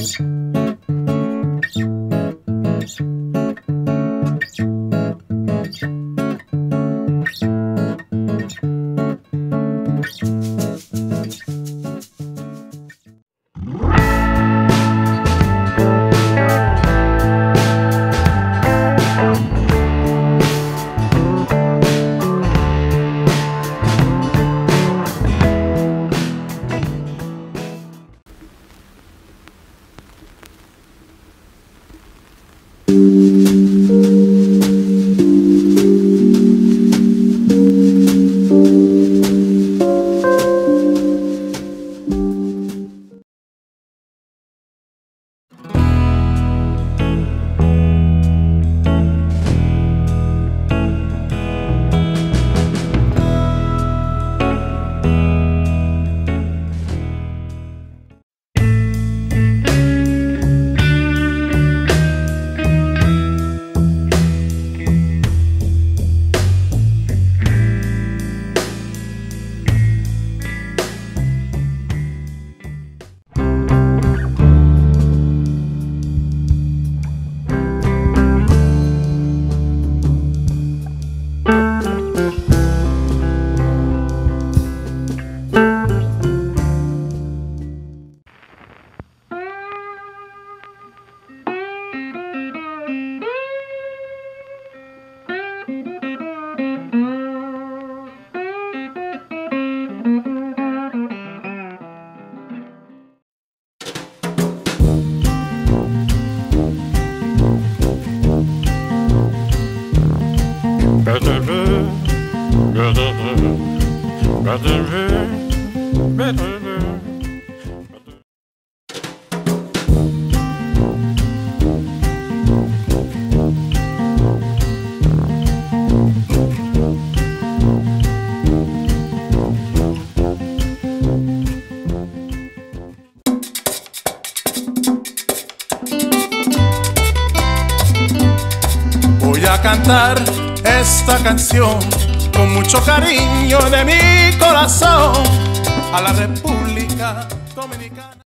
Deus. Cantar esta canción con mucho cariño de mi corazón a la República Dominicana.